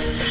Yeah.